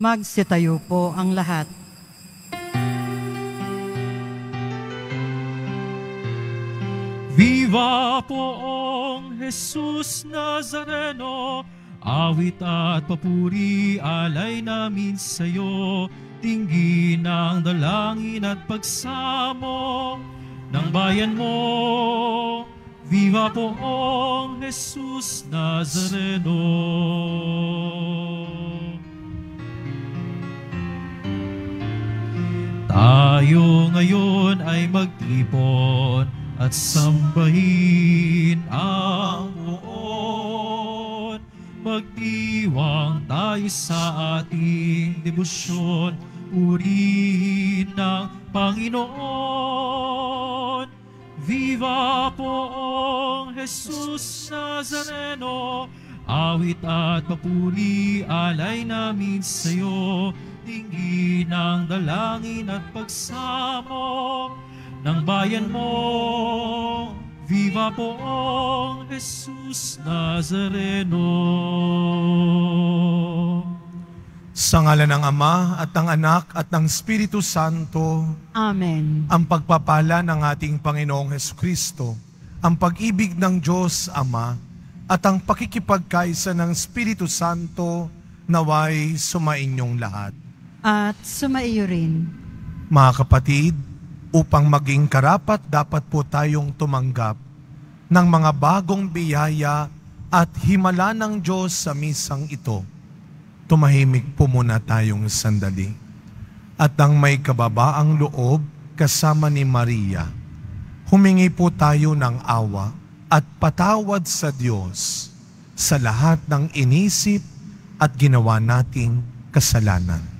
Magsitayo po ang lahat. Viva poong Jesus Nazareno, awit at papuri alay namin sa iyo, tingin ng dalangin at pagsamo ng bayan mo. Viva poong Jesus Nazareno. Tayo ngayon ay magtipon at sambahin ang buon. Magdiwang tayo sa ating debosyon, purihin ng Panginoon. Viva poong Jesus Nazareno, awit at papuri alay namin sa iyo, tingin ng dalangin at pagsamo ng bayan mo. Viva poong Jesus Nazareno. Sa ngala ng Ama at ng Anak at ng Espiritu Santo, Amen. ang pagpapala ng ating Panginoong Heso Kristo, ang pag-ibig ng Diyos Ama, at ang pakikipagkaisa ng Espiritu Santo naway sumainyong lahat. At sumaiyo rin. Mga kapatid, upang maging karapat dapat po tayong tumanggap ng mga bagong biyaya at himala ng Diyos sa misang ito. Tumahimik po muna tayong sandali. At ang may kababaang loob kasama ni Maria, humingi po tayo ng awa at patawad sa Diyos sa lahat ng inisip at ginawa nating kasalanan.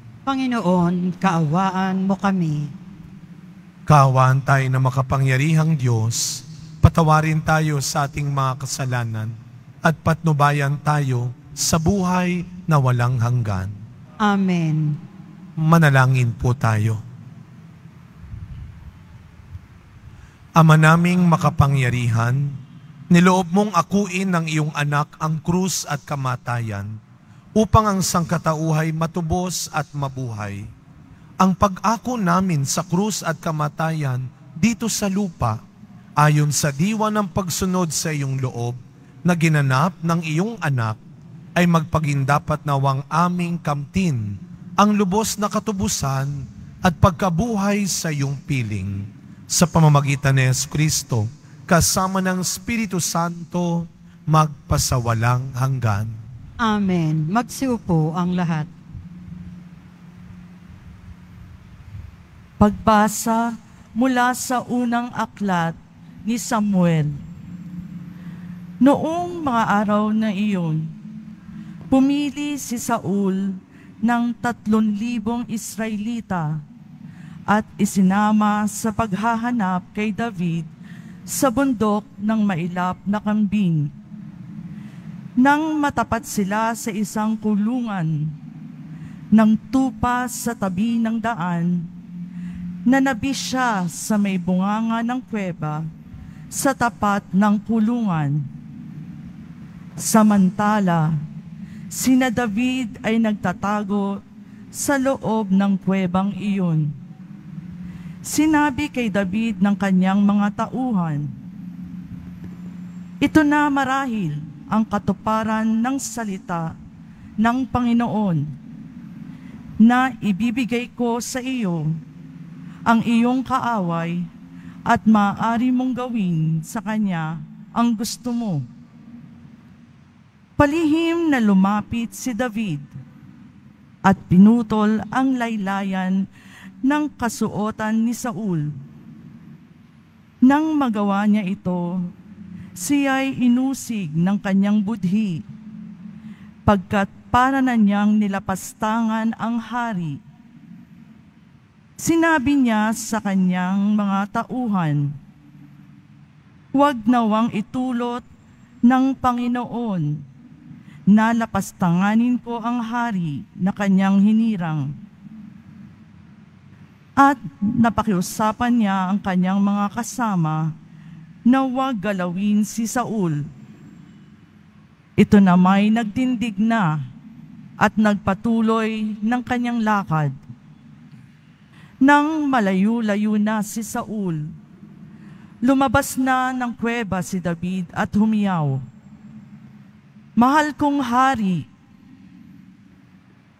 Panginoon, kaawaan mo kami. Kaawaan tayo na makapangyarihang Diyos, patawarin tayo sa ating mga kasalanan at patnubayan tayo sa buhay na walang hanggan. Amen. Manalangin po tayo. Ama naming makapangyarihan, niloob mong akuin ng iyong anak ang krus at kamatayan upang ang sangkatauhay matubos at mabuhay. Ang pag-ako namin sa krus at kamatayan dito sa lupa, ayon sa diwa ng pagsunod sa iyong loob na ginanap ng iyong anak, ay magpagindapat nawang aming kamtin ang lubos na katubusan at pagkabuhay sa iyong piling. Sa pamamagitan ni Yesu Kristo, kasama ng Espiritu Santo, magpasawalang hanggan. Amen. Magsiupo ang lahat. Pagbasa mula sa unang aklat ni Samuel. Noong mga araw na iyon, pumili si Saul ng tatlon libong Israelita at isinama sa paghahanap kay David sa bundok ng mailap na kambing. Nang matapat sila sa isang kulungan, ng tupa sa tabi ng daan, nanabi siya sa may bunganga ng kuweba sa tapat ng kulungan. Samantala, sina David ay nagtatago sa loob ng kuwebang iyon. Sinabi kay David ng kanyang mga tauhan, Ito na marahil ang katuparan ng salita ng Panginoon na ibibigay ko sa iyo ang iyong kaaway at maaari mong gawin sa kanya ang gusto mo. Palihim na lumapit si David at pinutol ang laylayan ng kasuotan ni Saul. Nang magawa niya ito, siya'y inusig ng kanyang budhi, pagkat para na niyang nilapastangan ang hari. Sinabi niya sa kanyang mga tauhan, Huwag nawang itulot ng Panginoon na lapastanganin ko ang hari na kanyang hinirang. At napakiusapan niya ang kanyang mga kasama na huwag galawin si Saul. Ito na may nagtindig na at nagpatuloy ng kanyang lakad. Nang malayo-layo na si Saul, lumabas na ng kuweba si David at humiyaw. Mahal kong hari,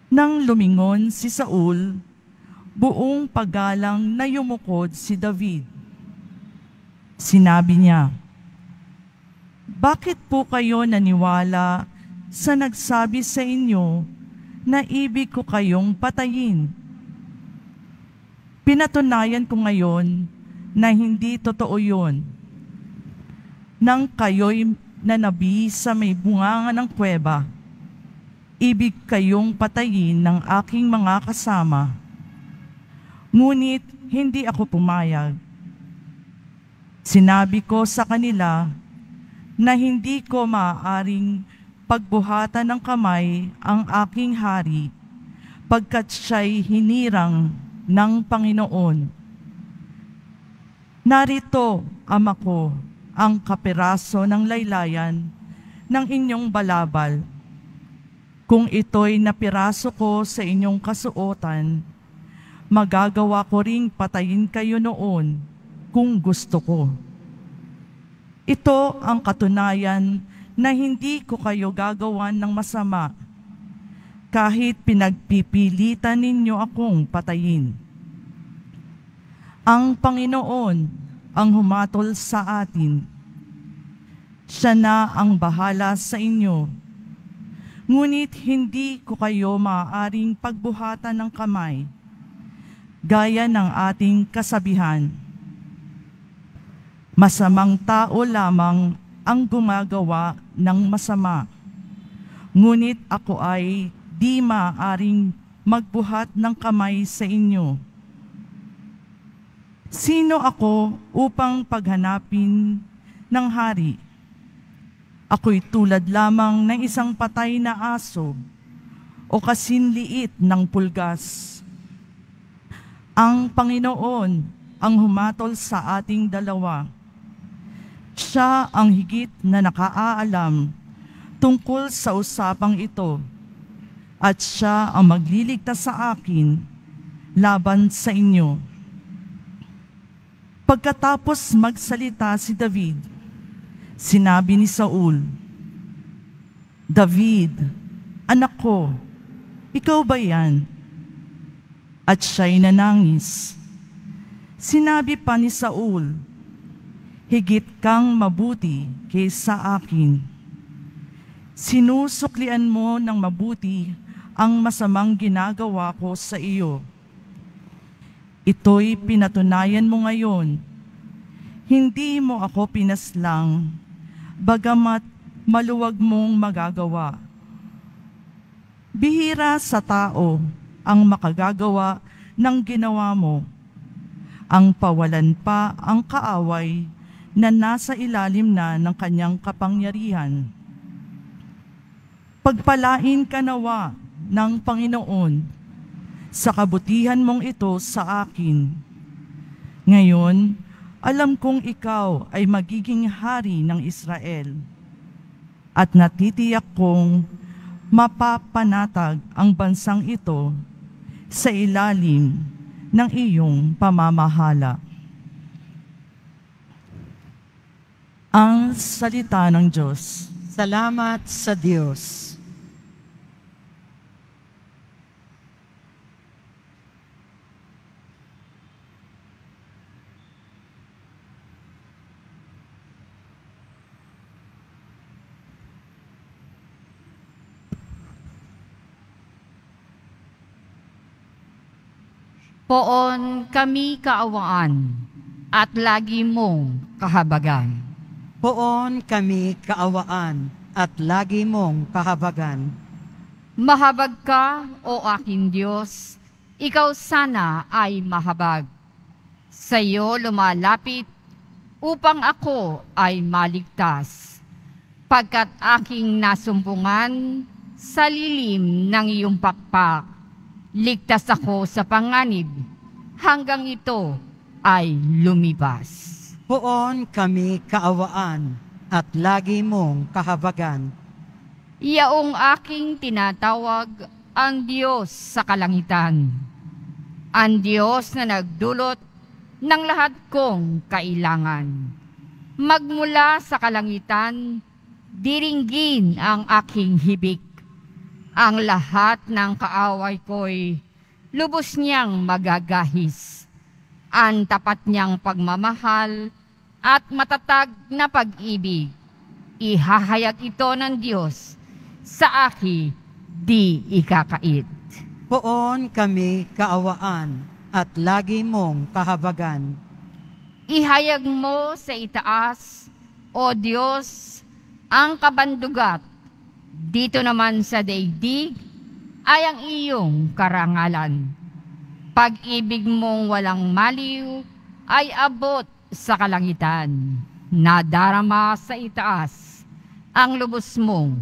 nang lumingon si Saul, buong paggalang na yumukod si David. Sinabi niya, Bakit po kayo naniwala sa nagsabi sa inyo na ibig ko kayong patayin? Pinatunayan ko ngayon na hindi totoo yun. Nang kayo'y nanabi sa may bunganga ng kuweba, ibig kayong patayin ng aking mga kasama. Ngunit hindi ako pumayag. Sinabi ko sa kanila na hindi ko maaaring pagbuhatan ng kamay ang aking hari pagkat siya'y hinirang ng Panginoon. Narito, Ama ko, ang kapiraso ng laylayan ng inyong balabal. Kung ito'y napiraso ko sa inyong kasuotan, magagawa ko ring patayin kayo noon kung gusto ko. Ito ang katunayan na hindi ko kayo gagawan ng masama kahit pinagpipilitan ninyo akong patayin. Ang Panginoon ang humatol sa atin. Siya na ang bahala sa inyo. Ngunit hindi ko kayo maaaring pagbuhatan ng kamay, gaya ng ating kasabihan. Masamang tao lamang ang gumagawa ng masama. Ngunit ako ay di maaaring magbuhat ng kamay sa inyo Sino ako upang paghanapin ng hari? Ako'y tulad lamang ng isang patay na aso o kasinliit ng pulgas. Ang Panginoon ang humatol sa ating dalawa. Siya ang higit na nakaaalam tungkol sa usapang ito at siya ang magliligtas sa akin laban sa inyo Pagkatapos magsalita si David, sinabi ni Saul, David, anak ko, ikaw ba yan? At siya'y nanangis. Sinabi pa ni Saul, Higit kang mabuti kaysa akin. Sinusuklian mo ng mabuti ang masamang ginagawa ko sa iyo Ito'y pinatunayan mo ngayon. Hindi mo ako pinaslang, bagamat maluwag mong magagawa. Bihira sa tao ang makagagawa ng ginawa mo. Ang pawalan pa ang kaaway na nasa ilalim na ng kanyang kapangyarihan. Pagpalain ka nawa ng Panginoon sa kabutihan mong ito sa akin. Ngayon, alam kong ikaw ay magiging hari ng Israel at natitiyak kong mapapanatag ang bansang ito sa ilalim ng iyong pamamahala. Ang salita ng Diyos. Salamat sa Diyos. Poon kami kaawaan at lagi mong kahabagan. Poon kami kaawaan at lagi mong kahabagan. Mahabag ka, o aking Diyos, ikaw sana ay mahabag. Sa iyo lumalapit upang ako ay maligtas. Pagkat aking nasumbungan sa lilim ng iyong pakpak, ligtas ako sa panganib hanggang ito ay lumibas. Poon kami kaawaan at lagi mong kahabagan. Iyaong aking tinatawag ang Diyos sa kalangitan. Ang Diyos na nagdulot ng lahat kong kailangan. Magmula sa kalangitan, diringgin ang aking hibik. Ang lahat ng kaaway ko'y lubos niyang magagahis. Ang tapat niyang pagmamahal at matatag na pag-ibig. Ihahayag ito ng Diyos sa aki di ikakait. Poon kami kaawaan at lagi mong kahabagan. Ihayag mo sa itaas, O Diyos, ang kabandugat. Dito naman sa daigdig ay ang iyong karangalan. Pag-ibig mong walang maliw ay abot sa kalangitan. Nadarama sa itaas ang lubos mong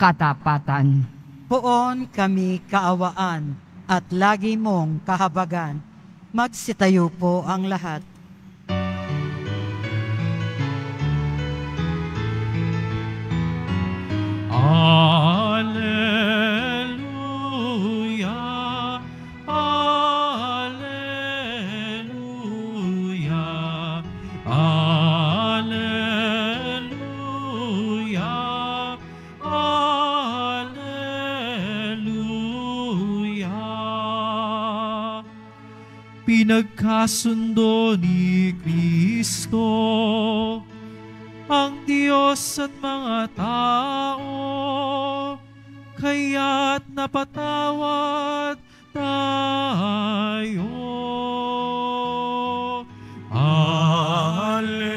katapatan. Poon kami kaawaan at lagi mong kahabagan. Magsitayo po ang lahat. Alleluia, Pinagkasundo ni Kristo ang Diyos at mga tao, kaya't napatawad tayo. Alleluia.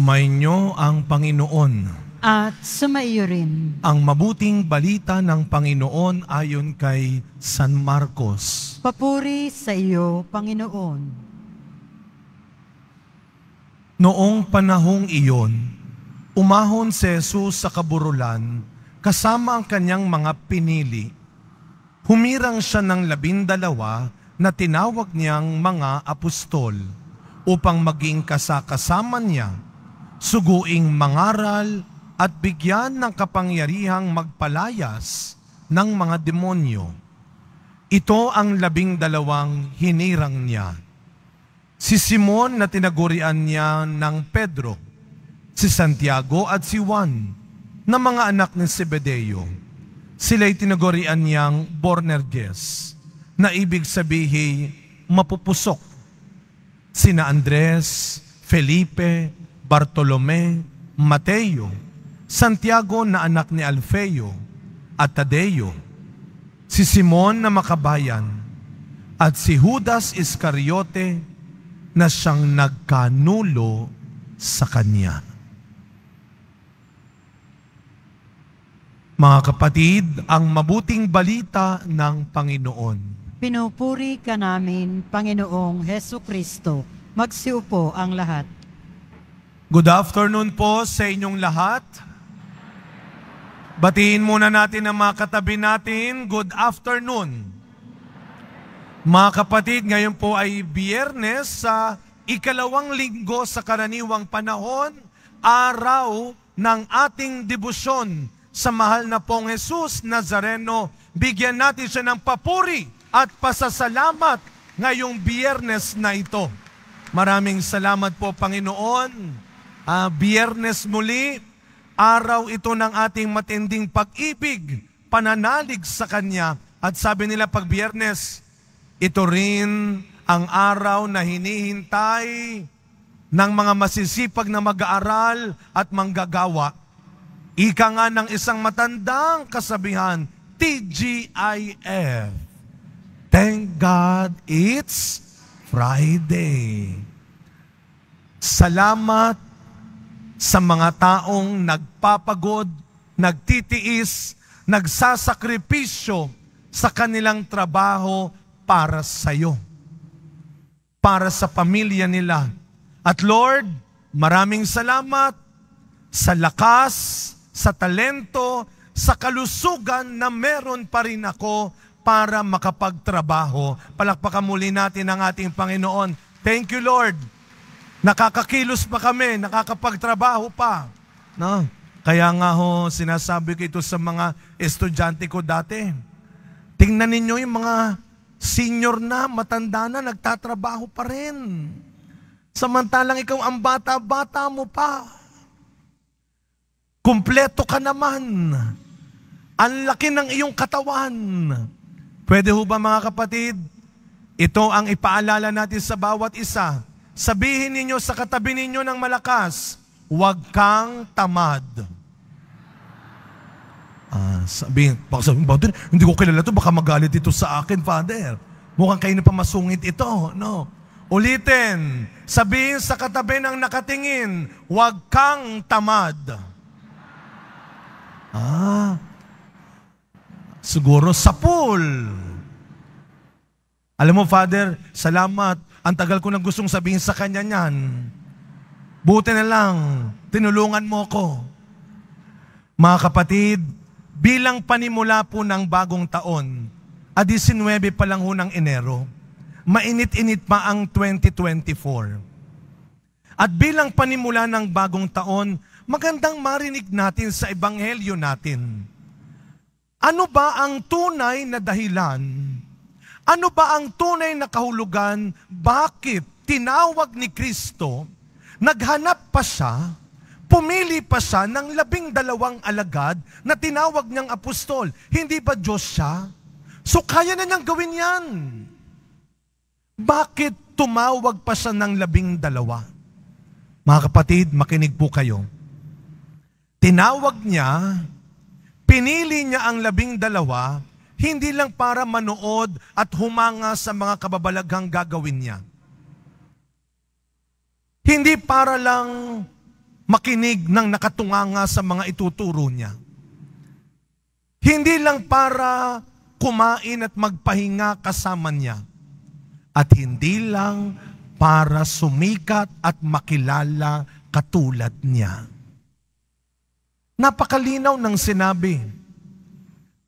Sumainyo ang Panginoon. At sumaiyo rin. Ang mabuting balita ng Panginoon ayon kay San Marcos. Papuri sa iyo, Panginoon. Noong panahong iyon, umahon si Jesus sa kaburulan kasama ang kanyang mga pinili. Humirang siya ng labindalawa na tinawag niyang mga apostol upang maging kasakasama niya, suguing mangaral at bigyan ng kapangyarihang magpalayas ng mga demonyo. Ito ang labing dalawang hinirang niya. Si Simon na tinagurian niya ng Pedro, si Santiago at si Juan na mga anak ni Zebedeo. Sila'y tinagurian niyang Bonerges, na ibig sabihin mapupusok. Sina Andres, Felipe, Bartolome, Mateo, Santiago na anak ni Alfeo, at Tadeo, si Simon na makabayan, at si Judas Iscariote na siyang nagkanulo sa kanya. Mga kapatid, ang mabuting balita ng Panginoon. Pinupuri ka namin, Panginoong Heso Kristo. Magsiupo ang lahat. Good afternoon po sa inyong lahat. Batiin muna natin ang mga katabi natin. Good afternoon. Mga kapatid, ngayon po ay biyernes sa ikalawang linggo sa karaniwang panahon, araw ng ating debosyon sa mahal na pong Jesus Nazareno. Bigyan natin siya ng papuri at pasasalamat ngayong biyernes na ito. Maraming salamat po Panginoon. Ah, biyernes muli, araw ito ng ating matinding pag-ibig, pananalig sa Kanya. At sabi nila pag biyernes, ito rin ang araw na hinihintay ng mga masisipag na mag-aaral at manggagawa. Ika nga ng isang matandang kasabihan, TGIF. Thank God it's Friday. Salamat sa mga taong nagpapagod, nagtitiis, nagsasakripisyo sa kanilang trabaho para sa iyo. Para sa pamilya nila. At Lord, maraming salamat sa lakas, sa talento, sa kalusugan na meron pa rin ako para makapagtrabaho. Palakpakan muli natin ang ating Panginoon. Thank you, Lord. Nakakakilos pa kami, nakakapagtrabaho pa. No? Kaya nga ho, sinasabi ko ito sa mga estudyante ko dati. Tingnan ninyo yung mga senior na, matanda na, nagtatrabaho pa rin. Samantalang ikaw ang bata-bata mo pa. Kumpleto ka naman. Ang laki ng iyong katawan. Pwede ho ba mga kapatid? Ito ang ipaalala natin sa bawat isa Sabihin ninyo sa katabi ninyo ng malakas, huwag kang tamad. Ah, sabihin, baka sabihin, Father, hindi ko kilala to, baka magalit ito sa akin, Father. Mukhang kayo na pa masungit ito. No. Ulitin, sabihin sa katabi ng nakatingin, huwag kang tamad. Ah, siguro sa pool. Alam mo, Father, salamat ang tagal ko nang gustong sabihin sa kanya niyan. Buti na lang, tinulungan mo ko. Mga kapatid, bilang panimula po ng bagong taon, a 19 pa lang ho ng Enero, mainit-init pa ang 2024. At bilang panimula ng bagong taon, magandang marinig natin sa ebanghelyo natin. Ano ba ang tunay na dahilan ano ba ang tunay na kahulugan? Bakit tinawag ni Kristo, naghanap pa siya, pumili pa siya ng labing dalawang alagad na tinawag niyang apostol. Hindi ba Diyos siya? So kaya na niyang gawin yan. Bakit tumawag pa siya ng labing dalawa? Mga kapatid, makinig po kayo. Tinawag niya, pinili niya ang labing dalawa hindi lang para manood at humanga sa mga kababalaghang gagawin niya. Hindi para lang makinig ng nakatunganga sa mga ituturo niya. Hindi lang para kumain at magpahinga kasama niya. At hindi lang para sumikat at makilala katulad niya. Napakalinaw ng sinabi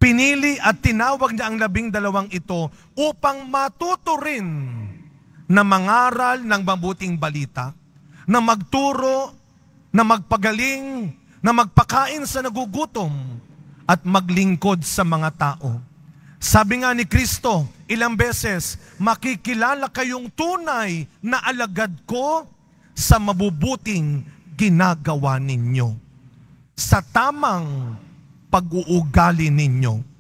Pinili at tinawag niya ang labing dalawang ito upang matuto rin na mangaral ng mabuting balita, na magturo, na magpagaling, na magpakain sa nagugutom, at maglingkod sa mga tao. Sabi nga ni Kristo, ilang beses, makikilala kayong tunay na alagad ko sa mabubuting ginagawa ninyo. Sa tamang pag-uugali ninyo.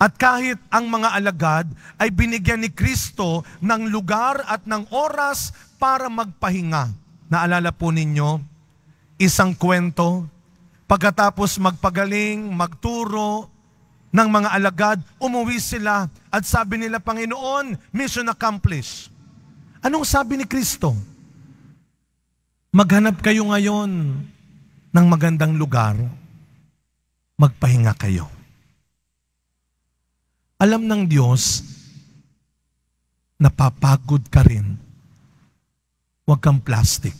At kahit ang mga alagad ay binigyan ni Kristo ng lugar at ng oras para magpahinga. Naalala po ninyo, isang kwento, pagkatapos magpagaling, magturo ng mga alagad, umuwi sila at sabi nila, Panginoon, mission accomplished. Anong sabi ni Kristo? Maghanap kayo ngayon ng magandang lugar magpahinga kayo. Alam ng Diyos, napapagod ka rin. Huwag kang plastic.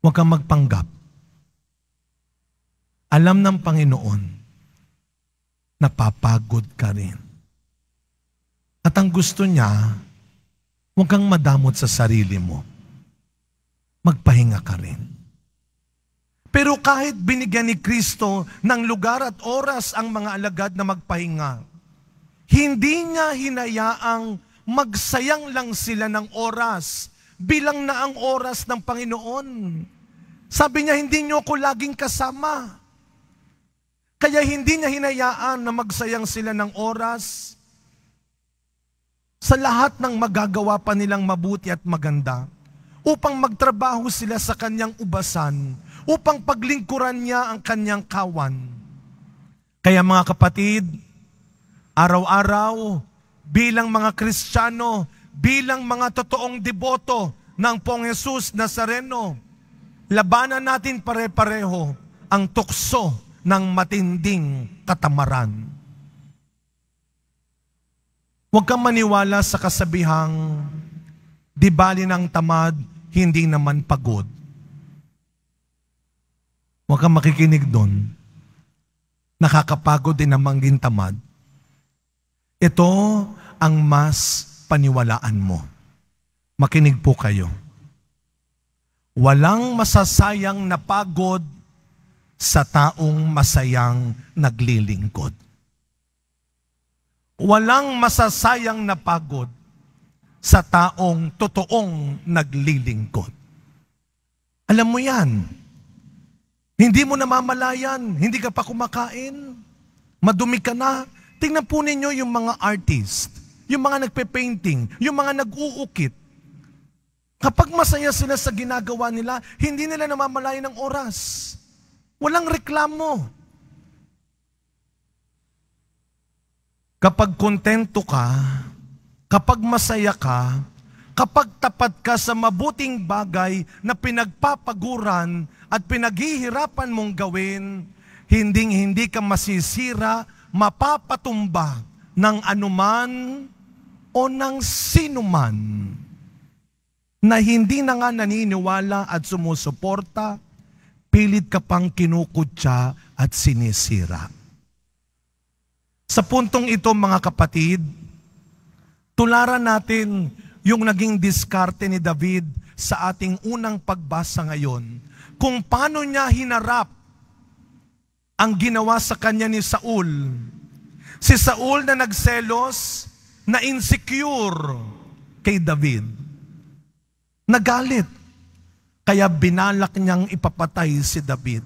Huwag kang magpanggap. Alam ng Panginoon, napapagod ka rin. At ang gusto niya, huwag kang madamot sa sarili mo. Magpahinga ka rin. Pero kahit binigyan ni Kristo ng lugar at oras ang mga alagad na magpahinga, hindi niya hinayaang magsayang lang sila ng oras bilang na ang oras ng Panginoon. Sabi niya, hindi niyo ako laging kasama. Kaya hindi niya hinayaan na magsayang sila ng oras. sa lahat ng magagawa pa nilang mabuti at maganda upang magtrabaho sila sa kanyang ubasan, upang paglingkuran niya ang kanyang kawan. Kaya mga kapatid, araw-araw, bilang mga Kristiyano, bilang mga totoong deboto ng Pong Jesus Nazareno, labanan natin pare-pareho ang tukso ng matinding katamaran. Huwag kang maniwala sa kasabihang, di bali ng tamad, hindi naman pagod. Huwag kang makikinig doon. Nakakapagod din ang mangging tamad. Ito ang mas paniwalaan mo. Makinig po kayo. Walang masasayang na pagod sa taong masayang naglilingkod. Walang masasayang na pagod sa taong totoong naglilingkod. Alam mo yan. Hindi mo namamalayan, hindi ka pa kumakain, madumi ka na. Tingnan po ninyo yung mga artist, yung mga nagpe-painting, yung mga nag-uukit. Kapag masaya sila sa ginagawa nila, hindi nila namamalayan ng oras. Walang reklamo. Kapag kontento ka, kapag masaya ka, kapag tapat ka sa mabuting bagay na pinagpapaguran at pinaghihirapan mong gawin, hinding-hindi ka masisira, mapapatumba ng anuman o ng sinuman na hindi na nga naniniwala at sumusuporta, pilit ka pang kinukutya at sinisira. Sa puntong ito mga kapatid, tularan natin yung naging diskarte ni David sa ating unang pagbasa ngayon. Kung paano niya hinarap ang ginawa sa kanya ni Saul. Si Saul na nagselos, na insecure kay David. Nagalit. Kaya binalak niyang ipapatay si David.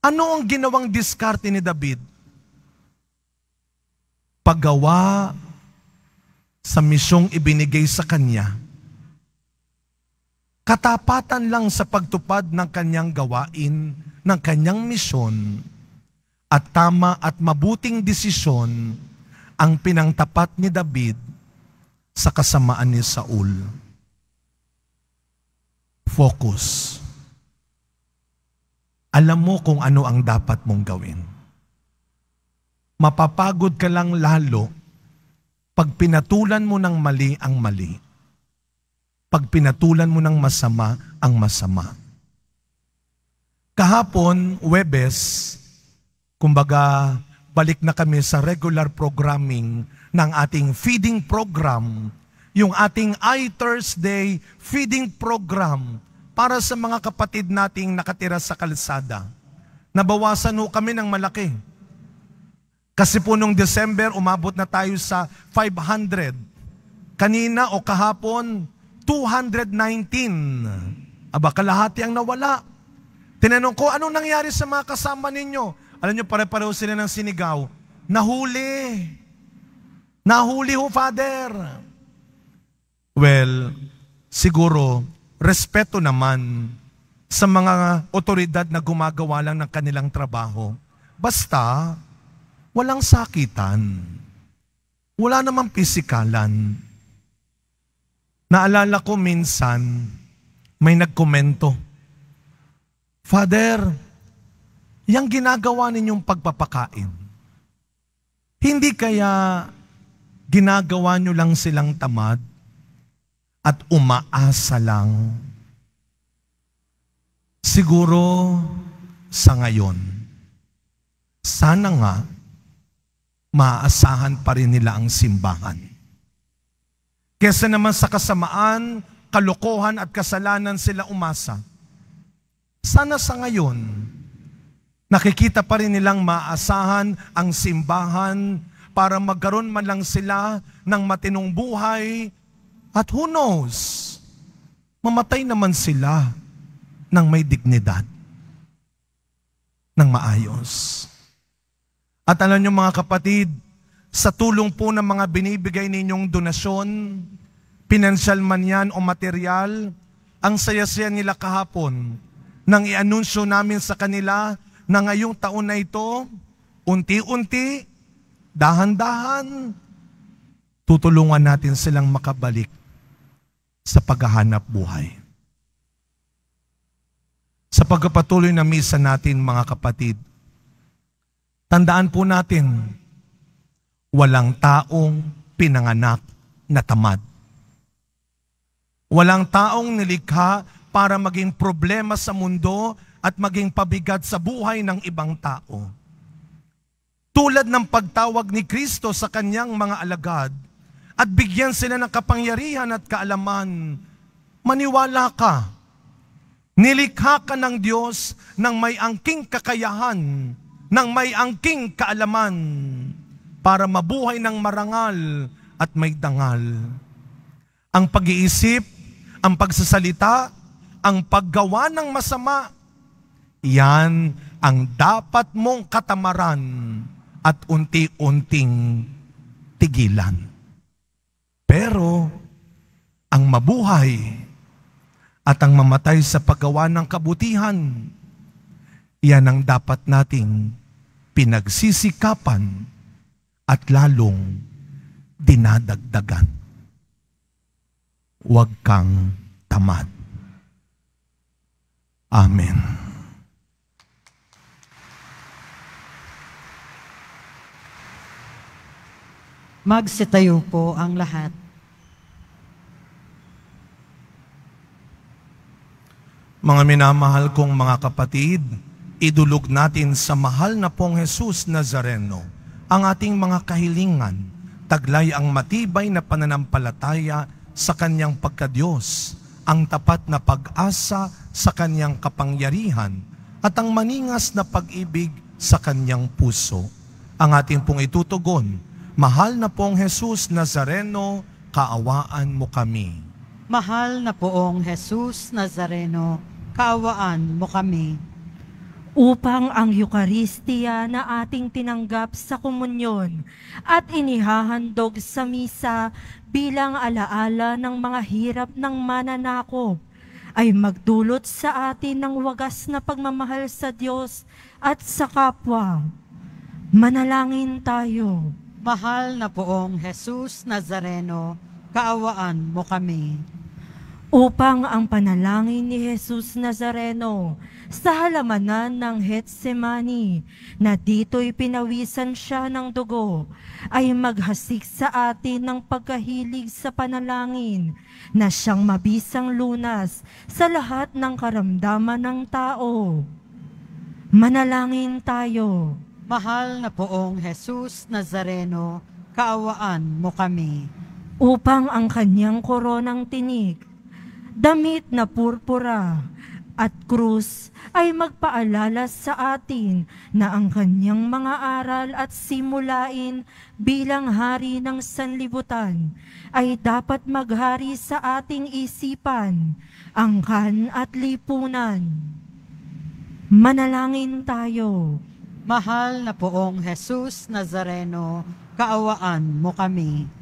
Ano ang ginawang diskarte ni David? paggawa sa misyong ibinigay sa kanya, katapatan lang sa pagtupad ng kanyang gawain, ng kanyang misyon, at tama at mabuting desisyon ang pinangtapat ni David sa kasamaan ni Saul. Focus. Alam mo kung ano ang dapat mong gawin mapapagod ka lang lalo pag pinatulan mo ng mali ang mali. Pag pinatulan mo ng masama ang masama. Kahapon, Webes, kumbaga balik na kami sa regular programming ng ating feeding program, yung ating I-Thursday feeding program para sa mga kapatid nating nakatira sa kalsada. Nabawasan ho kami ng malaki kasi po nung December, umabot na tayo sa 500. Kanina o kahapon, 219. Aba, kalahati ang nawala. Tinanong ko, anong nangyari sa mga kasama ninyo? Alam nyo, pare-pareho sila ng sinigaw. Nahuli. Nahuli ho, Father. Well, siguro, respeto naman sa mga otoridad na gumagawa lang ng kanilang trabaho. Basta, Walang sakitan. Wala namang pisikalan. Naalala ko minsan, may nagkomento, Father, yung ginagawa ninyong pagpapakain, hindi kaya ginagawa nyo lang silang tamad at umaasa lang? Siguro sa ngayon, sana nga maaasahan pa rin nila ang simbahan. Kesa naman sa kasamaan, kalokohan at kasalanan sila umasa. Sana sa ngayon, nakikita pa rin nilang maaasahan ang simbahan para magkaroon man lang sila ng matinong buhay at who knows, mamatay naman sila ng may dignidad, ng maayos. At alam niyo mga kapatid, sa tulong po ng mga binibigay ninyong donasyon, pinansyal man yan o material, ang saya-saya nila kahapon nang i-anunsyo namin sa kanila na ngayong taon na ito, unti-unti, dahan-dahan, tutulungan natin silang makabalik sa paghahanap buhay. Sa pagpapatuloy na misa natin mga kapatid, tandaan po natin, walang taong pinanganak na tamad. Walang taong nilikha para maging problema sa mundo at maging pabigat sa buhay ng ibang tao. Tulad ng pagtawag ni Kristo sa kanyang mga alagad at bigyan sila ng kapangyarihan at kaalaman, maniwala ka Nilikha ka ng Diyos ng may angking kakayahan, ng may angking kaalaman, para mabuhay ng marangal at may dangal. Ang pag-iisip, ang pagsasalita, ang paggawa ng masama, yan ang dapat mong katamaran at unti-unting tigilan. Pero, ang mabuhay, at ang mamatay sa paggawa ng kabutihan, yan ang dapat nating pinagsisikapan at lalong dinadagdagan. Huwag kang tamad. Amen. Magsitayo po ang lahat. Mga minamahal kong mga kapatid, idulog natin sa mahal na pong Jesus Nazareno ang ating mga kahilingan, taglay ang matibay na pananampalataya sa kanyang pagkadiyos, ang tapat na pag-asa sa kanyang kapangyarihan, at ang maningas na pag-ibig sa kanyang puso. Ang ating pong itutugon, Mahal na pong Jesus Nazareno, kaawaan mo kami. Mahal na poong Jesus Nazareno, kaawaan mo kami. Upang ang Eukaristiya na ating tinanggap sa komunyon at inihahandog sa misa bilang alaala ng mga hirap ng mananako ay magdulot sa atin ng wagas na pagmamahal sa Diyos at sa kapwa. Manalangin tayo. Mahal na poong Jesus Nazareno, kaawaan mo kami. upang ang panalangin ni Jesus Nazareno sa halamanan ng Getsemani na dito'y pinawisan siya ng dugo ay maghasik sa atin ng pagkahilig sa panalangin na siyang mabisang lunas sa lahat ng karamdaman ng tao. Manalangin tayo. Mahal na poong Jesus Nazareno, kaawaan mo kami. upang ang kanyang koronang tinig, damit na purpura at krus ay magpaalala sa atin na ang kanyang mga aral at simulain bilang hari ng sanlibutan ay dapat maghari sa ating isipan, angkan at lipunan. Manalangin tayo. Mahal na poong Jesus Nazareno, kaawaan mo kami.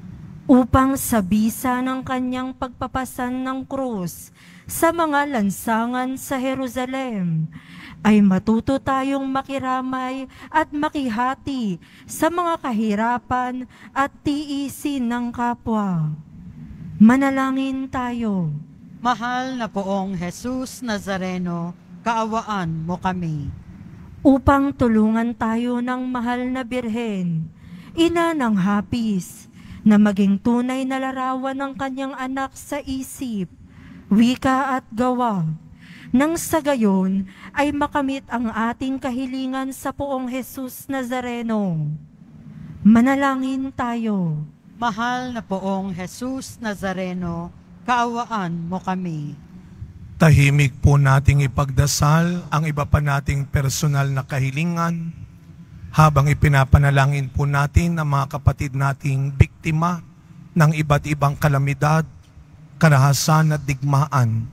Upang sa bisa ng kanyang pagpapasan ng krus sa mga lansangan sa Jerusalem, ay matuto tayong makiramay at makihati sa mga kahirapan at tiisin ng kapwa. Manalangin tayo. Mahal na poong Jesus Nazareno, kaawaan mo kami. upang tulungan tayo ng mahal na birhen, ina ng hapis, na maging tunay na larawan ng kanyang anak sa isip, wika at gawa. Nang sa gayon ay makamit ang ating kahilingan sa poong Jesus Nazareno. Manalangin tayo. Mahal na poong Jesus Nazareno, kaawaan mo kami. Tahimik po nating ipagdasal ang iba pa nating personal na kahilingan habang ipinapanalangin po natin ang mga kapatid nating biktima ng iba't ibang kalamidad, karahasan at digmaan.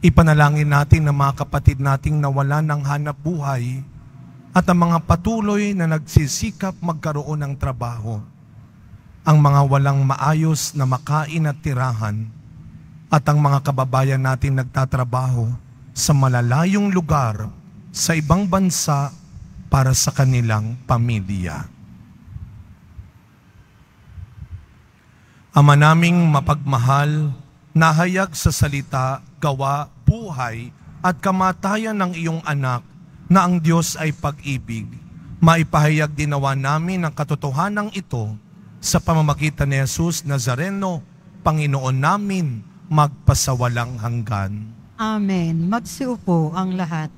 Ipanalangin natin ang mga kapatid nating nawalan ng hanap buhay at ang mga patuloy na nagsisikap magkaroon ng trabaho, ang mga walang maayos na makain at tirahan, at ang mga kababayan natin nagtatrabaho sa malalayong lugar sa ibang bansa para sa kanilang pamilya. Ama naming mapagmahal, nahayag sa salita, gawa, buhay at kamatayan ng iyong anak na ang Diyos ay pag-ibig. Maipahayag dinawa namin ang katotohanan ito sa pamamagitan ni Jesus Nazareno, Panginoon namin, magpasawalang hanggan. Amen. Magsiupo ang lahat.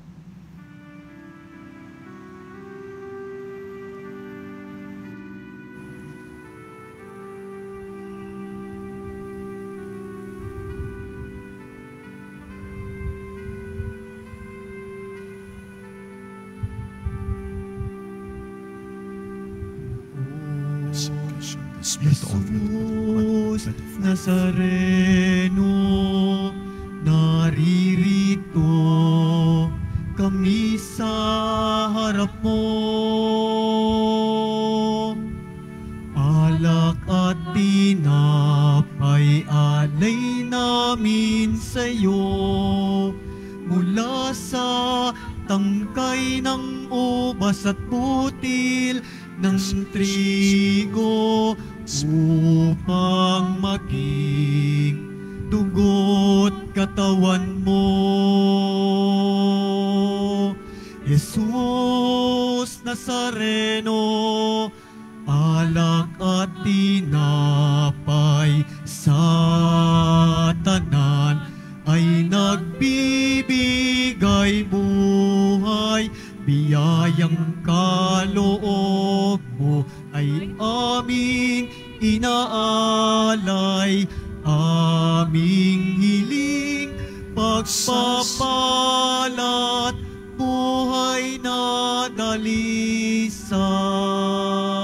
Pagpapalat buhay na dalisan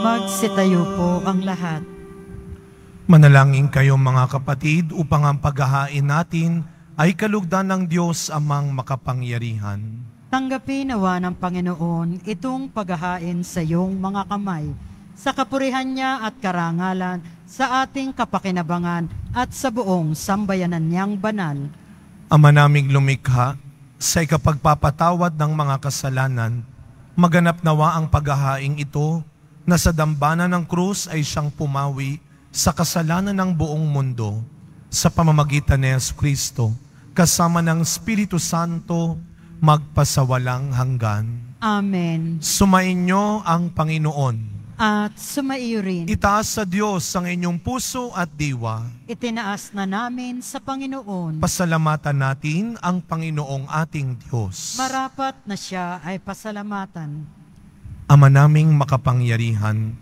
Magsitayo po ang lahat. Manalangin kayo mga kapatid upang ang paghahain natin ay kalugdan ng Diyos amang makapangyarihan. Tanggapin nawa ng Panginoon itong paghahain sa iyong mga kamay, sa kapurihan niya at karangalan, sa ating kapakinabangan at sa buong sambayanan niyang banal. Ama naming lumikha, sa ikapagpapatawad ng mga kasalanan, maganap nawa ang paghahaing ito na sa dambana ng krus ay siyang pumawi sa kasalanan ng buong mundo sa pamamagitan ni Yesu Kristo, kasama ng Espiritu Santo, magpasawalang hanggan. Amen. Sumainyo ang Panginoon. At sumaiyo rin, Itaas sa Diyos ang inyong puso at diwa. itinaas na namin sa Panginoon. Pasalamatan natin ang Panginoong ating Diyos. Marapat na siya ay pasalamatan. Ama naming makapangyarihan,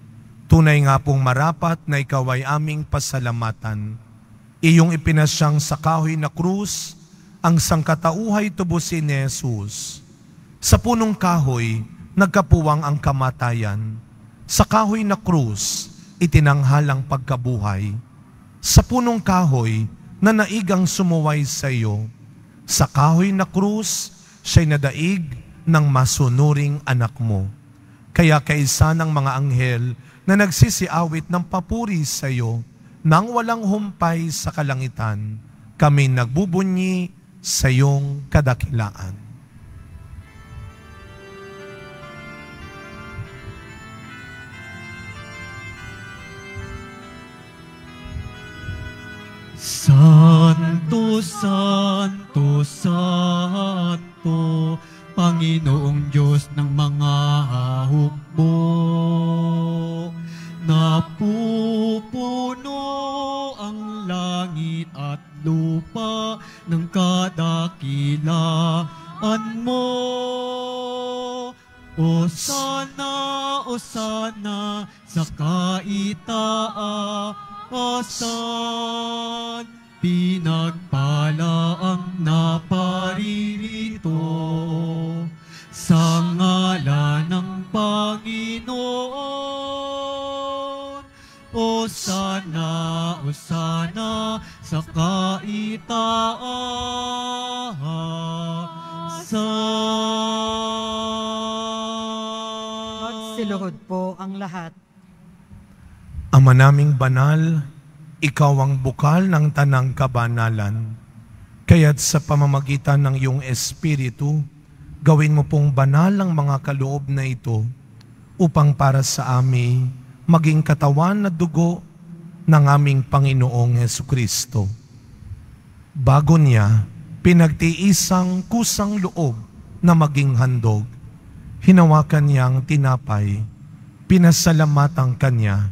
tunay nga pong marapat na ikaw ay aming pasalamatan. Iyong ipinasyang sa kahoy na krus, ang sangkatauhay tubusin ni Jesus. Sa punong kahoy, nagkapuwang ang kamatayan. Sa kahoy na krus, itinanghal ang pagkabuhay. Sa punong kahoy, na naigang sumuway sa iyo. Sa kahoy na krus, siya'y nadaig ng masunuring anak mo. Kaya kaisa ng mga anghel na nagsisiawit ng papuri sa iyo, nang walang humpay sa kalangitan, kami nagbubunyi sa iyong kadakilaan. Santo, Santo, Santo, Panginoong Diyos ng naming banal, ikaw ang bukal ng tanang kabanalan. Kaya't sa pamamagitan ng iyong Espiritu, gawin mo pong banal ang mga kaloob na ito upang para sa amin maging katawan na dugo ng aming Panginoong Heso Kristo. Bago niya, pinagtiisang kusang loob na maging handog. Hinawakan niyang tinapay, pinasalamatan kanya,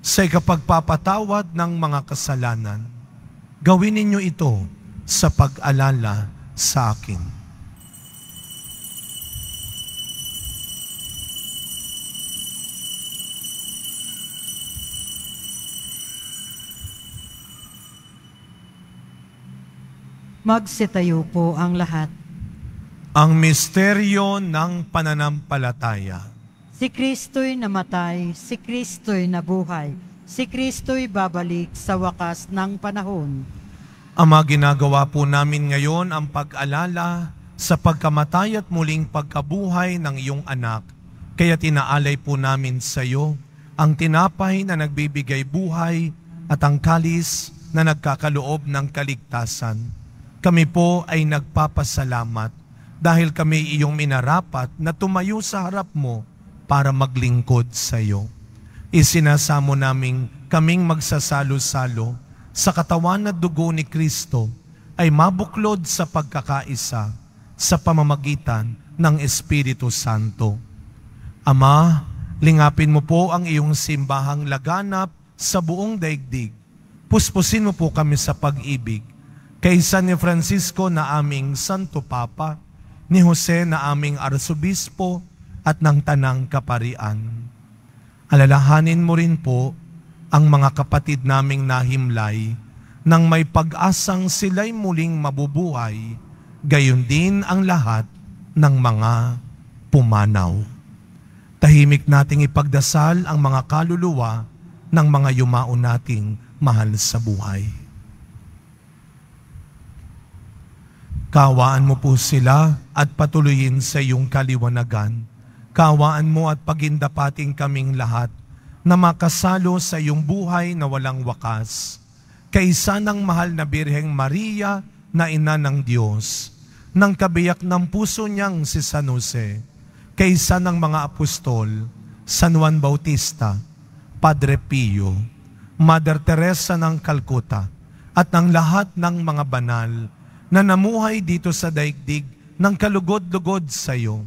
sa ikapagpapatawad ng mga kasalanan. Gawin ninyo ito sa pag-alala sa akin. Magsitayo po ang lahat. Ang misteryo ng pananampalataya. Si Kristo'y namatay, si Kristo'y nabuhay, si Kristo'y babalik sa wakas ng panahon. Ama, ginagawa po namin ngayon ang pag-alala sa pagkamatay at muling pagkabuhay ng iyong anak. Kaya tinaalay po namin sa iyo ang tinapay na nagbibigay buhay at ang kalis na nagkakaloob ng kaligtasan. Kami po ay nagpapasalamat dahil kami iyong minarapat na tumayo sa harap mo para maglingkod sa iyo. Isinasamo namin kaming magsasalo-salo sa katawan at dugo ni Kristo ay mabuklod sa pagkakaisa sa pamamagitan ng Espiritu Santo. Ama, lingapin mo po ang iyong simbahang laganap sa buong daigdig. Puspusin mo po kami sa pag-ibig. Kay San ni Francisco na aming Santo Papa, ni Jose na aming Arsobispo, at ng Tanang Kaparian. Alalahanin mo rin po ang mga kapatid naming nahimlay nang may pag-asang sila'y muling mabubuhay, gayon din ang lahat ng mga pumanaw. Tahimik nating ipagdasal ang mga kaluluwa ng mga yumao nating mahal sa buhay. Kawaan mo po sila at patuloyin sa iyong kaliwanagan Kawaan mo at pagindapating kaming lahat na makasalo sa iyong buhay na walang wakas. Kaisa ng mahal na Birheng Maria na ina ng Diyos, ng kabiyak ng puso niyang si San Jose, kaysa ng mga apostol, San Juan Bautista, Padre Pio, Mother Teresa ng Calcutta, at ng lahat ng mga banal na namuhay dito sa daigdig ng kalugod-lugod sa iyo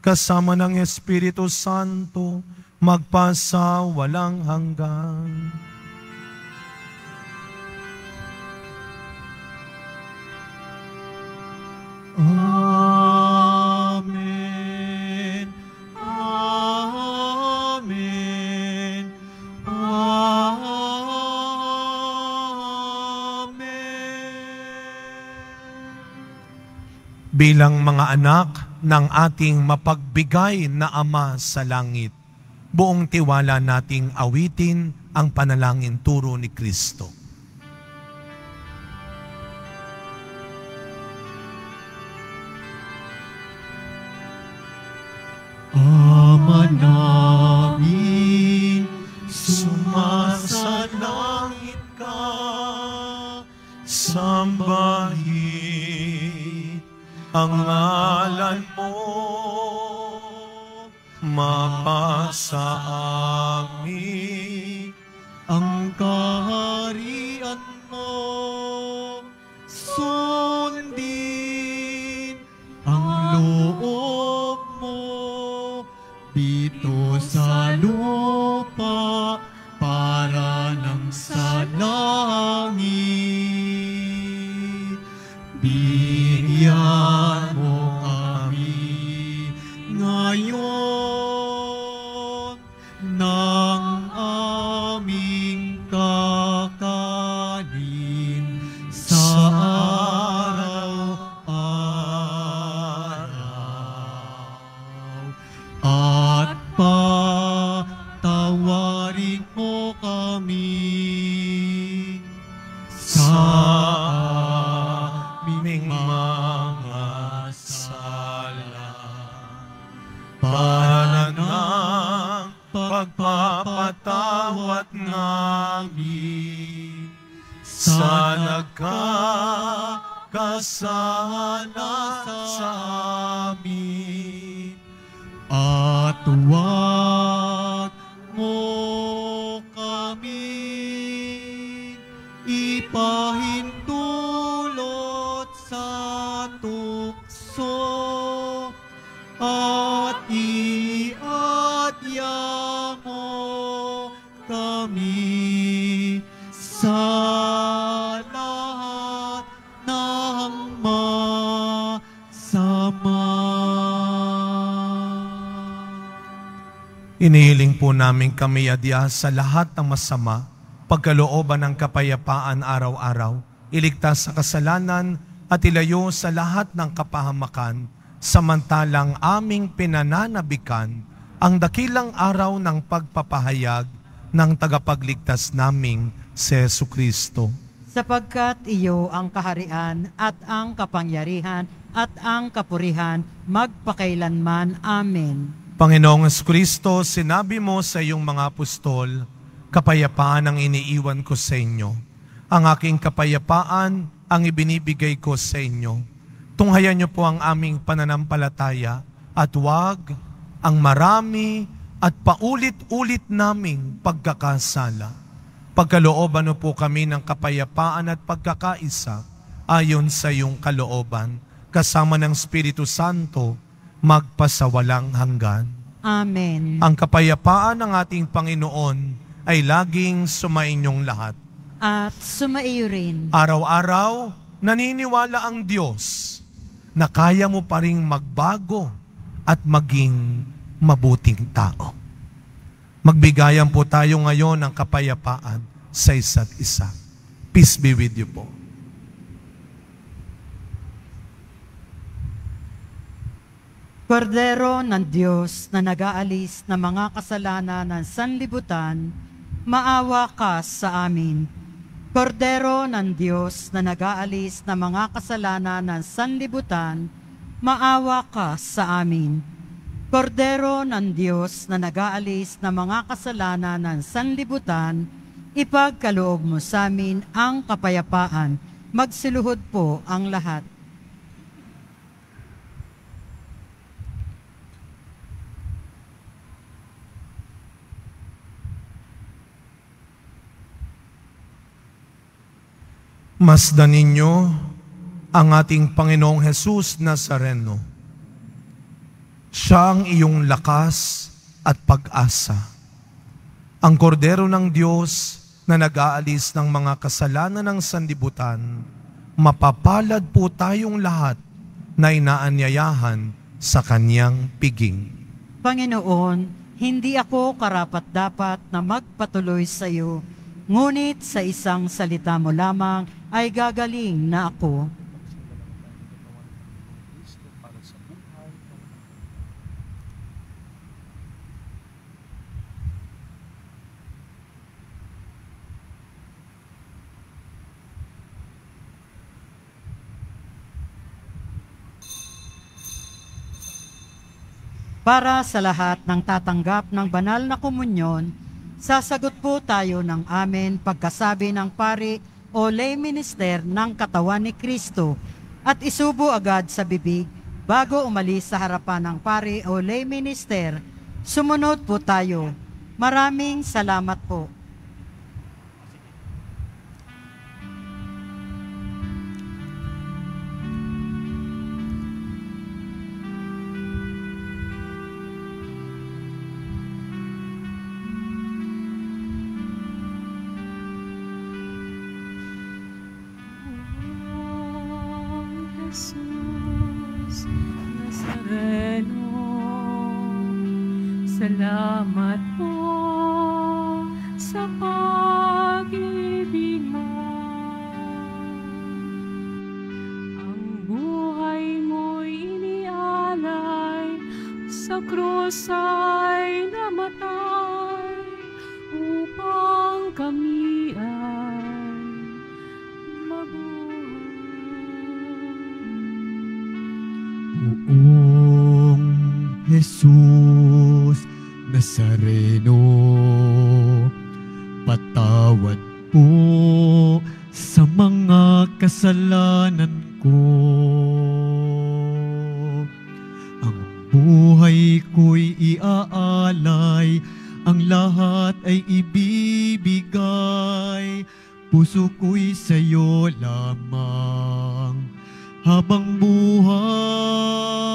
kasama ng Espiritu Santo, magpasa walang hanggan. Amen. Amen. Amen. Bilang mga anak, ng ating mapagbigay na Ama sa langit. Buong tiwala nating awitin ang panalangin turo ni Kristo. Namin kami adya sa lahat ng masama, pagkalooban ng kapayapaan araw-araw, iligtas sa kasalanan at ilayo sa lahat ng kapahamakan, samantalang aming pinananabikan ang dakilang araw ng pagpapahayag ng tagapagligtas naming si Yesu Kristo. sapagkat iyo ang kaharian at ang kapangyarihan at ang kapurihan magpakailanman. Amen. Panginoong Kristo, sinabi mo sa iyong mga apostol, kapayapaan ang iniiwan ko sa inyo. Ang aking kapayapaan ang ibinibigay ko sa inyo. Tunghayan niyo po ang aming pananampalataya at wag ang marami at paulit-ulit naming pagkakasala. Pagkalooban niyo po kami ng kapayapaan at pagkakaisa ayon sa iyong kalooban, kasama ng Espiritu Santo, magpasawalang hanggan. Amen. Ang kapayapaan ng ating Panginoon ay laging sumainyong lahat. At sumaiyo rin. Araw-araw, naniniwala ang Diyos na kaya mo pa ring magbago at maging mabuting tao. Magbigayan po tayo ngayon ng kapayapaan sa isa't isa. Peace be with you po. Kordero ng Diyos na nag-aalis ng mga kasalanan ng sanlibutan, maawa ka sa amin. Kordero ng Diyos na nag-aalis ng mga kasalanan ng sanlibutan, maawa ka sa amin. Kordero ng Diyos na nag-aalis ng mga kasalanan ng sanlibutan, ipagkaloob mo sa amin ang kapayapaan. Magsiluhod po ang lahat. Masdan ninyo ang ating Panginoong Jesus Nazareno. Siya ang iyong lakas at pag-asa. Ang kordero ng Diyos na nag-aalis ng mga kasalanan ng sandibutan, mapapalad po tayong lahat na inaanyayahan sa kanyang piging. Panginoon, hindi ako karapat-dapat na magpatuloy sa iyo, Ngunit sa isang salita mo lamang ay gagaling na ako. para sa lahat ng tatanggap ng banal na komunyon sasagot po tayo ng amen pagkasabi ng pari o lay minister ng katawan ni Kristo at isubo agad sa bibig bago umalis sa harapan ng pari o lay minister. Sumunod po tayo. Maraming salamat po. Jesus Nazareno, patawad po sa mga kasalanan ko. Ang buhay ko'y iaalay, ang lahat ay ibibigay, puso ko'y sa'yo lamang habang buhay.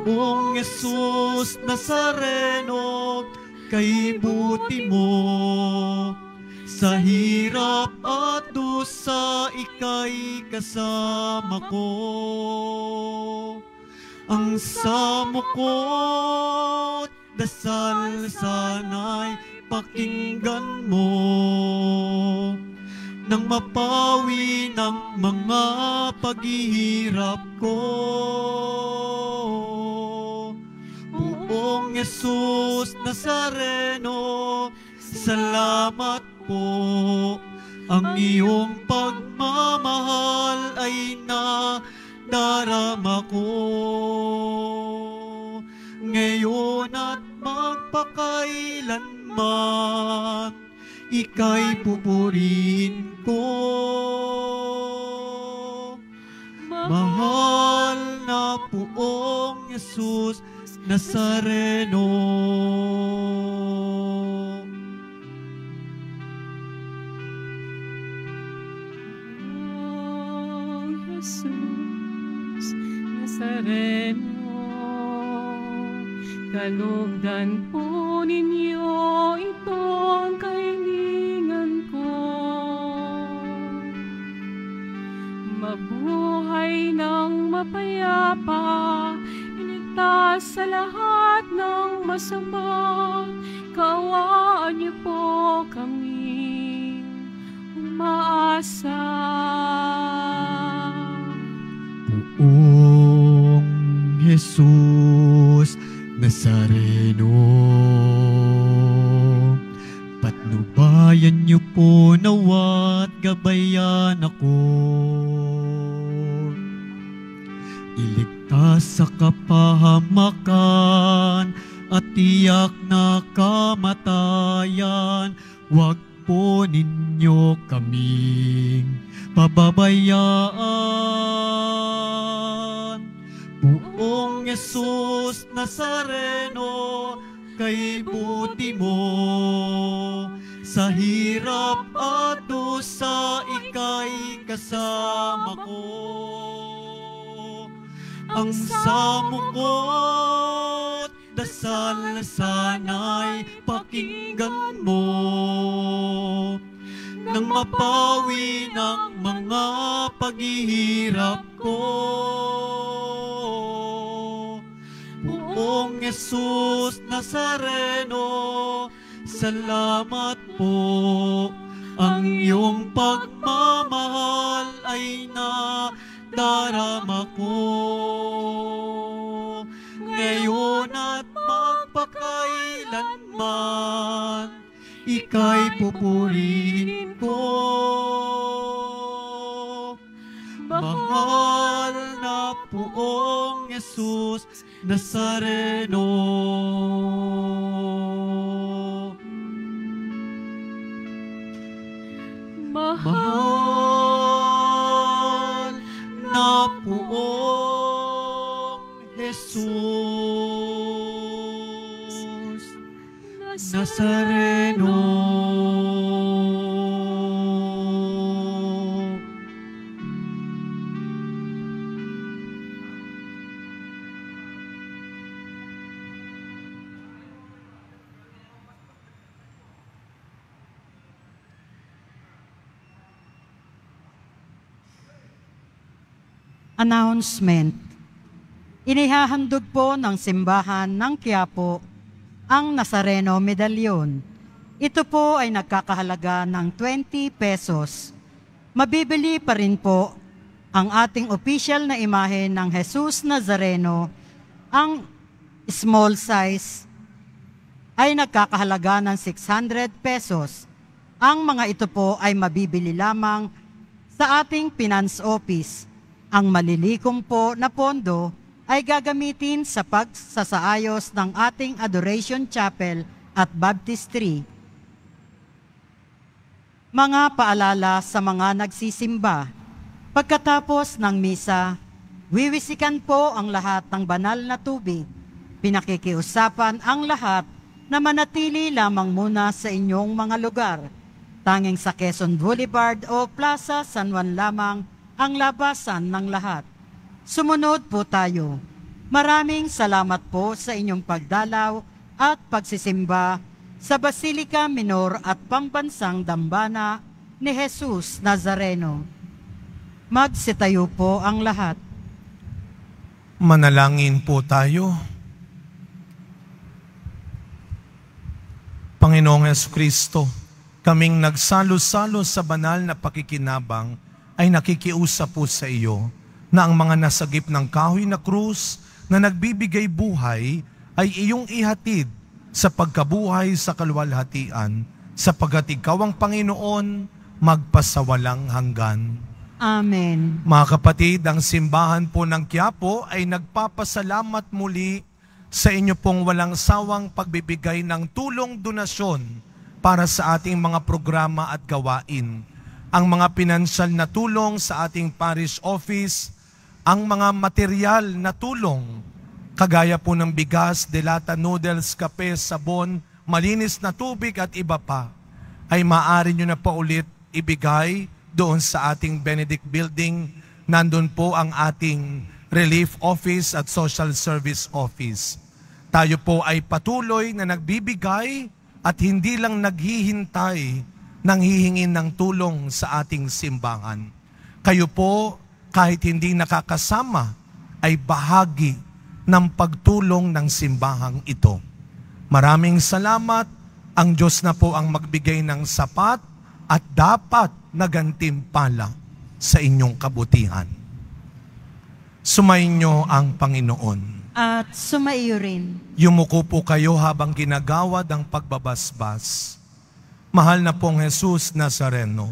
Buong Yesus Nazareno, kay buti mo. Sa hirap at dusa, ika'y kasama ko. Ang samo ko't dasal sana'y pakinggan mo nang mapawi ng mga paghihirap ko. Buong Yesus Nazareno, salamat po. Ang iyong pagmamahal ay nadarama ko. Ngayon at magpakailanman, ika'y pupurihin ko. Mahal na poong Yesus Nazareno. Oh, Jesus Nazareno, kalugdan po ninyo itong kailingan ko. Mabuhay ng mapayapa, iligtas sa lahat ng masama, kawaan niyo po kami umaasa. Buong Jesus Nazareno Patnubayan niyo po nawat gabayan ako Iligtas sa kapahamakan at tiyak na kamatayan Huwag po ninyo kaming pababayaan. Buong Yesus Nazareno, kay buti mo. Sa hirap at dusa, ika'y kasama ko. Ang samo ko't dasal sana'y pakinggan mo nang mapawi ng mga paghihirap ko. Buong Yesus Nazareno, salamat po. Ang iyong pagmamahal ay nadarama ko. Ngayon at magpakailanman, ika'y pupurihin ko. Mahal na poong Jesus Nazareno. Mahal na poong Jesus Nazareno. Announcement. Inihahandog po ng simbahan ng Quiapo ang Nazareno Medalyon. Ito po ay nagkakahalaga ng 20 pesos. Mabibili pa rin po ang ating official na imahe ng Jesus Nazareno, ang small size ay nagkakahalaga ng 600 pesos. Ang mga ito po ay mabibili lamang sa ating finance office. Ang malilikom po na pondo ay gagamitin sa pagsasaayos ng ating Adoration Chapel at Baptistry. Mga paalala sa mga nagsisimba. Pagkatapos ng misa, wiwisikan po ang lahat ng banal na tubig. Pinakikiusapan ang lahat na manatili lamang muna sa inyong mga lugar. Tanging sa Quezon Boulevard o Plaza San Juan lamang ang labasan ng lahat. Sumunod po tayo. Maraming salamat po sa inyong pagdalaw at pagsisimba sa Basilica Minor at Pambansang Dambana ni Jesus Nazareno. Magsitayo po ang lahat. Manalangin po tayo. Panginoong Yesu Kristo, kaming nagsalo-salo sa banal na pakikinabang ay nakikiusap po sa iyo na ang mga nasagip ng kahoy na krus na nagbibigay buhay ay iyong ihatid sa pagkabuhay sa kalwalhatian sapagat ikaw ang Panginoon magpasawalang hanggan. Amen. Mga kapatid, ang simbahan po ng Quiapo ay nagpapasalamat muli sa inyo pong walang sawang pagbibigay ng tulong donasyon para sa ating mga programa at gawain. Ang mga pinansyal na tulong sa ating parish office, ang mga material na tulong, kagaya po ng bigas, delata, noodles, kape, sabon, malinis na tubig at iba pa, ay maaari nyo na pa ulit ibigay doon sa ating Benedict Building. Nandun po ang ating Relief Office at Social Service Office. Tayo po ay patuloy na nagbibigay at hindi lang naghihintay ng hihingin ng tulong sa ating simbahan. Kayo po, kahit hindi nakakasama, ay bahagi ng pagtulong ng simbahang ito. Maraming salamat. Ang Diyos na po ang magbigay ng sapat at dapat na gantimpala sa inyong kabutihan. Sumayin niyo ang Panginoon. At sumaiyo rin. Yumuko po kayo habang ginagawad ang pagbabasbas. Mahal na pong Jesus Nazareno,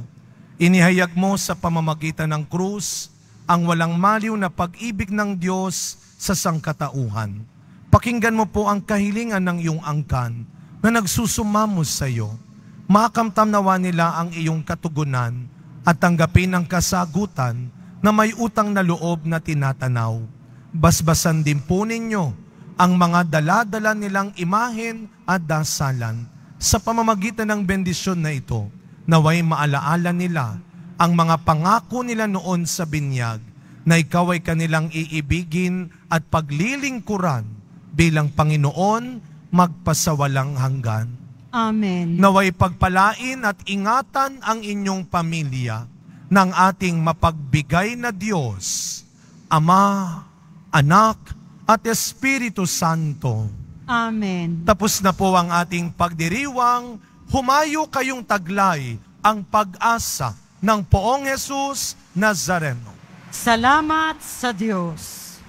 inihayag mo sa pamamagitan ng krus ang walang maliw na pag-ibig ng Diyos sa sangkatauhan. Pakinggan mo po ang kahilingan ng iyong angkan na nagsusumamos sa iyo. Makamtam nawa nila ang iyong katugunan at tanggapin ang kasagutan na may utang na loob na tinatanaw. Basbasan din po ninyo ang mga daladala nilang imahen at dasalan sa pamamagitan ng bendisyon na ito, naway maalaala nila ang mga pangako nila noon sa binyag na ikaw ay kanilang iibigin at paglilingkuran bilang Panginoon magpasawalang hanggan. Amen. Naway pagpalain at ingatan ang inyong pamilya ng ating mapagbigay na Diyos, Ama, Anak, at Espiritu Santo. Amen. Tapos na po ang ating pagdiriwang, humayo kayong taglay ang pag-asa ng poong Jesus Nazareno. Salamat sa Diyos.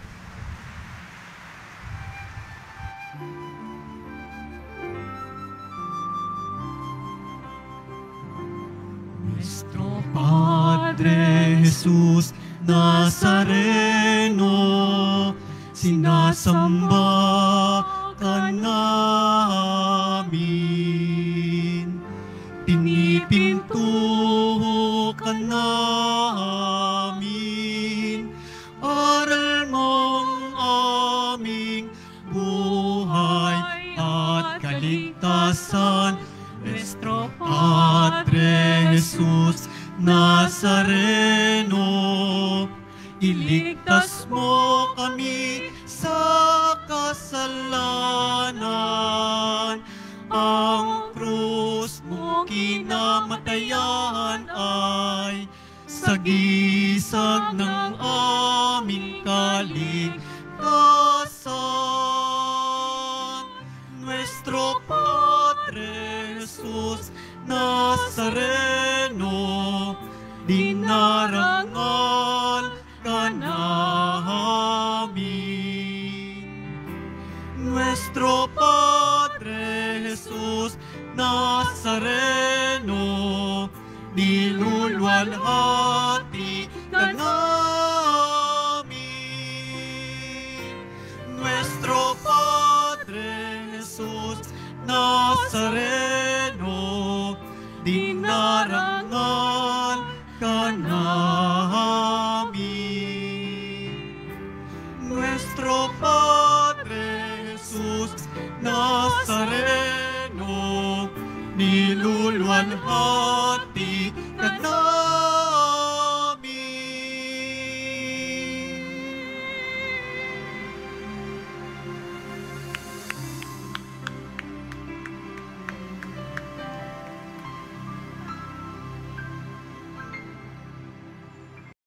Nuestro Padre Jesús Nazareno, sinasamba ka namin. Pinipinto ka namin, aral mong aming buhay at kaligtasan. Nuestro Padre Jesus Nazareno, iligtas mo kami sa kasalanan. Ang krus mo kinamatayan ay sagisag ng aming kaligtasan. Nazareno, nilulwalhati ka namin. Nuestro Padre Jesus Nazareno, Nazareno, nilulwalhati